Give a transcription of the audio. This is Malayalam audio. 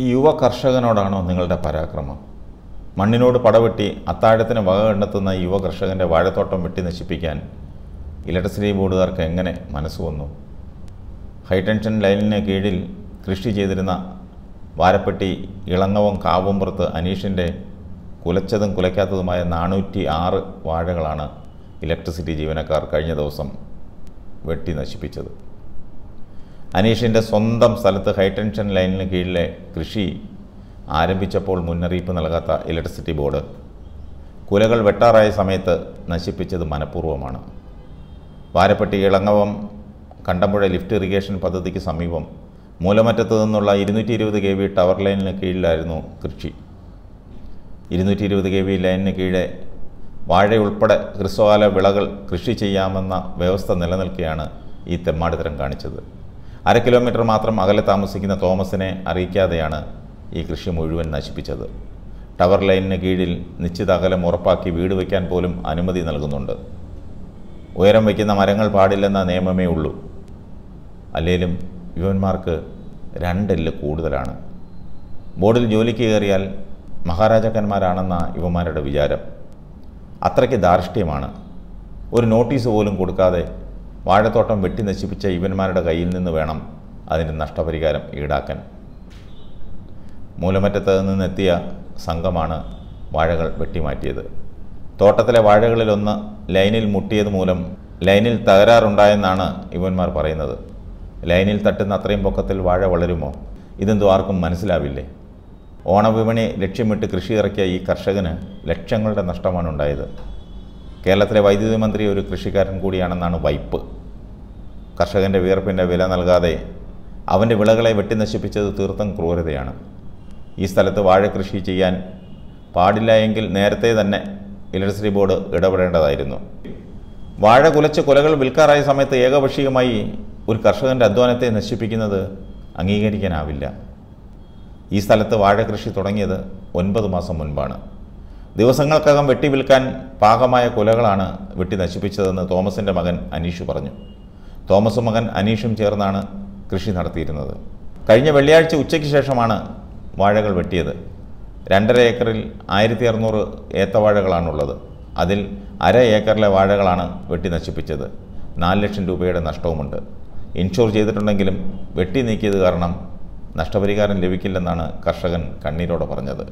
ഈ യുവ കർഷകനോടാണോ നിങ്ങളുടെ പരാക്രമം? മണ്ണിനോട് പടവെട്ടി അത്താഴത്തിന് വക കണ്ടെത്തുന്ന യുവ കർഷകന്റെ വാഴത്തോട്ടം വെട്ടി നശിപ്പിക്കാൻ ഇലക്ട്രിസിറ്റി ബോർഡുകാർക്ക് എങ്ങനെ മനസ്സ് വന്നു? ഹൈടെൻഷൻ ലൈനിന് കീഴിൽ കൃഷി ചെയ്തിരുന്ന വാരപ്പെട്ടി ഇളങ്ങവം കാവുംപുറത്ത് അനീഷിന്റെ കുലച്ചതും കുലയ്ക്കാത്തതുമായ നാനൂറ്റി ആറ് വാഴകളാണ് ഇലക്ട്രിസിറ്റി ജീവനക്കാർ കഴിഞ്ഞ ദിവസം വെട്ടി നശിപ്പിച്ചത്. അനീഷിന്റെ സ്വന്തം സ്ഥലത്ത് ഹൈടെൻഷൻ ലൈനിന് കീഴിലെ കൃഷി ആരംഭിച്ചപ്പോൾ മുന്നറിയിപ്പ് നൽകാത്ത ഇലക്ട്രിസിറ്റി ബോർഡ് കുലകൾ വെട്ടാറായ സമയത്ത് നശിപ്പിച്ചത് മനഃപൂർവമാണ്. വാരപ്പെട്ടി ഇളങ്ങവം കണ്ടമ്പുഴ ലിഫ്റ്റ് ഇറിഗേഷൻ പദ്ധതിക്ക് സമീപം മൂലമറ്റത്ത് നിന്നുള്ള ഇരുന്നൂറ്റി ഇരുപത് കെ വി ടവർ ലൈനിന് കീഴിലായിരുന്നു കൃഷി. ഇരുന്നൂറ്റി ഇരുപത് കെ വി ലൈനിന് കീഴെ വാഴയുൾപ്പെടെ ഹ്രസ്വകാല വിളകൾ കൃഷി ചെയ്യാമെന്ന വ്യവസ്ഥ നിലനിൽക്കെയാണ് ഈ തെമ്മാടിത്തരം കാണിച്ചത്. അര കിലോമീറ്റർ മാത്രം അകലെ താമസിക്കുന്ന തോമസിനെ അറിയിക്കാതെയാണ് ഈ കൃഷി മുഴുവൻ നശിപ്പിച്ചത്. ടവർ ലൈനിന് കീഴിൽ നിശ്ചിത അകലം ഉറപ്പാക്കി വീട് വയ്ക്കാൻ പോലും അനുമതി നൽകുന്നുണ്ട്. ഉയരം വയ്ക്കുന്ന മരങ്ങൾ പാടില്ലെന്ന നിയമമേ ഉള്ളൂ. അല്ലേലും യുവന്മാർക്ക് രണ്ടെല്ല് കൂടുതലാണ്. ബോർഡിൽ ജോലിക്ക് കയറിയാൽ മഹാരാജാക്കന്മാരാണെന്ന യുവമാരുടെ വിചാരം. അത്രയ്ക്ക് ധാർഷ്ട്യമാണ്. ഒരു നോട്ടീസ് പോലും കൊടുക്കാതെ വാഴത്തോട്ടം വെട്ടി നശിപ്പിച്ച ഇവന്മാരുടെ കയ്യിൽ നിന്ന് വേണം അതിന് നഷ്ടപരിഹാരം ഈടാക്കാൻ. മൂലമറ്റത്ത് നിന്നെത്തിയ സംഘമാണ് വാഴകൾ വെട്ടിമാറ്റിയത്. തോട്ടത്തിലെ വാഴകളിലൊന്ന് ലൈനിൽ മുട്ടിയത് മൂലം ലൈനിൽ തകരാറുണ്ടായെന്നാണ് ഇവന്മാർ പറയുന്നത്. ലൈനിൽ തട്ടുന്ന അത്രയും പൊക്കത്തിൽ വാഴ വളരുമോ? ഇതെന്തോ ആർക്കും മനസ്സിലാവില്ലേ? ഓണവിപണി ലക്ഷ്യമിട്ട് കൃഷി ഇറക്കിയ ഈ കർഷകന് ലക്ഷങ്ങളുടെ നഷ്ടമാണ് ഉണ്ടായത് കേരളത്തിലെ വൈദ്യുതി മന്ത്രി ഒരു കൃഷിക്കാരൻ കൂടിയാണെന്നാണ് വൈപ്പ്. കർഷകന്റെ വിയർപ്പിന്റെ വില നൽകാതെ അവന്റെ വിളകളെ വെട്ടിനശിപ്പിച്ചത് തീർത്തും ക്രൂരതയാണ്. ഈ സ്ഥലത്ത് വാഴ കൃഷി ചെയ്യാൻ പാടില്ല എങ്കിൽ നേരത്തെ തന്നെ ഇലക്ട്രിസിറ്റി ബോർഡ് ഇടപെടേണ്ടതായിരുന്നു. വാഴ കുലച്ച് കുലകൾ വിൽക്കാറായ സമയത്ത് ഏകപക്ഷീയമായി ഒരു കർഷകന്റെ അധ്വാനത്തെ നശിപ്പിക്കുന്നത് അംഗീകരിക്കാനാവില്ല. ഈ സ്ഥലത്ത് വാഴ കൃഷി തുടങ്ങിയത് ഒൻപത് മാസം മുൻപാണ്. ദിവസങ്ങൾക്കകം വെട്ടി വിൽക്കാൻ പാകമായ കുലകളാണ് വെട്ടി നശിപ്പിച്ചതെന്ന് തോമസിന്റെ മകൻ അനീഷ് പറഞ്ഞു. തോമസും മകൻ അനീഷും ചേർന്നാണ് കൃഷി നടത്തിയിരുന്നത്. കഴിഞ്ഞ വെള്ളിയാഴ്ച ഉച്ചയ്ക്ക് ശേഷമാണ് വാഴകൾ വെട്ടിയത്. രണ്ടര ഏക്കറിൽ ആയിരത്തി അറുന്നൂറ് ഏത്തവാഴകളാണുള്ളത്. അതിൽ അര ഏക്കറിലെ വാഴകളാണ് വെട്ടി നശിപ്പിച്ചത്. നാല് ലക്ഷം രൂപയുടെ നഷ്ടവുമുണ്ട്. ഇൻഷുർ ചെയ്തിട്ടുണ്ടെങ്കിലും വെട്ടി നീക്കിയത് കാരണം നഷ്ടപരിഹാരം ലഭിക്കില്ലെന്നാണ് കർഷകൻ കണ്ണീരോടെ പറഞ്ഞത്.